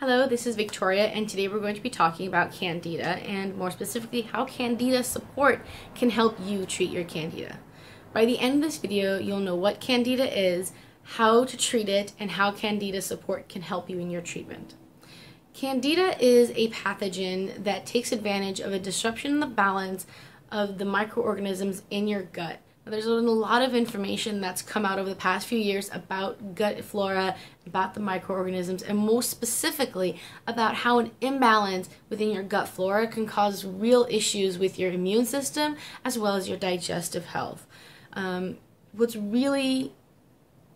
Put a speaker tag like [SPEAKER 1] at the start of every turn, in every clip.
[SPEAKER 1] Hello, this is Victoria and today we're going to be talking about Candida and more specifically how Candida support can help you treat your Candida. By the end of this video, you'll know what Candida is, how to treat it, and how Candida support can help you in your treatment. Candida is a pathogen that takes advantage of a disruption in the balance of the microorganisms in your gut there's been a lot of information that's come out over the past few years about gut flora, about the microorganisms, and most specifically about how an imbalance within your gut flora can cause real issues with your immune system as well as your digestive health. Um, what's really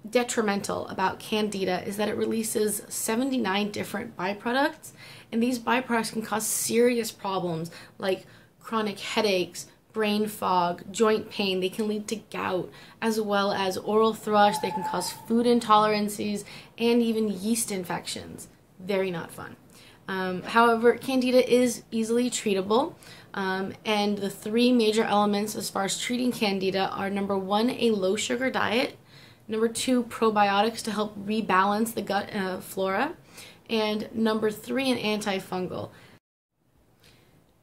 [SPEAKER 1] detrimental about candida is that it releases 79 different byproducts and these byproducts can cause serious problems like chronic headaches brain fog, joint pain. They can lead to gout, as well as oral thrush. They can cause food intolerances and even yeast infections. Very not fun. Um, however, candida is easily treatable, um, and the three major elements as far as treating candida are number one, a low sugar diet, number two, probiotics to help rebalance the gut uh, flora, and number three, an antifungal.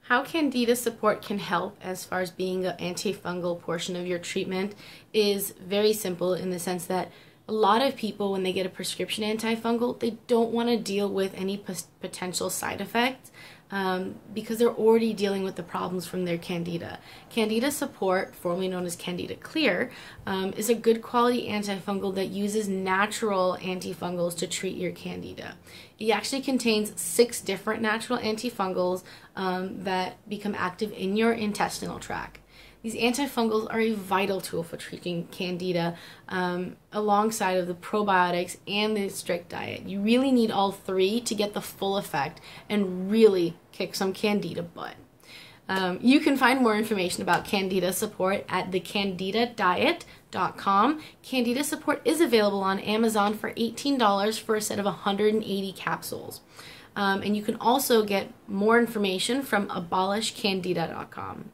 [SPEAKER 1] How Candida support can help as far as being an antifungal portion of your treatment is very simple in the sense that a lot of people, when they get a prescription antifungal, they don't want to deal with any potential side effects um, because they're already dealing with the problems from their candida. Candida support, formerly known as Candida Clear, um, is a good quality antifungal that uses natural antifungals to treat your candida. It actually contains six different natural antifungals um, that become active in your intestinal tract. These antifungals are a vital tool for treating candida um, alongside of the probiotics and the strict diet. You really need all three to get the full effect and really kick some candida butt. Um, you can find more information about Candida support at thecandidadiet.com. Candida support is available on Amazon for $18 for a set of 180 capsules. Um, and you can also get more information from abolishcandida.com.